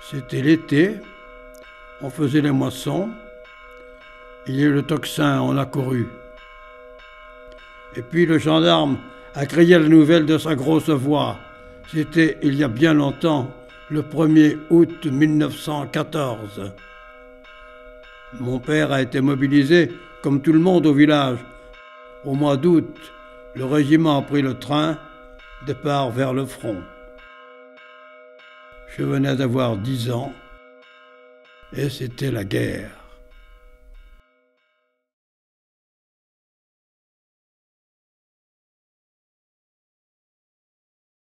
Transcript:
C'était l'été, on faisait les moissons, il y a eu le tocsin, on a couru. Et puis le gendarme a crié la nouvelle de sa grosse voix. C'était il y a bien longtemps, le 1er août 1914. Mon père a été mobilisé, comme tout le monde au village. Au mois d'août, le régiment a pris le train, départ vers le front. Je venais d'avoir dix ans et c'était la guerre.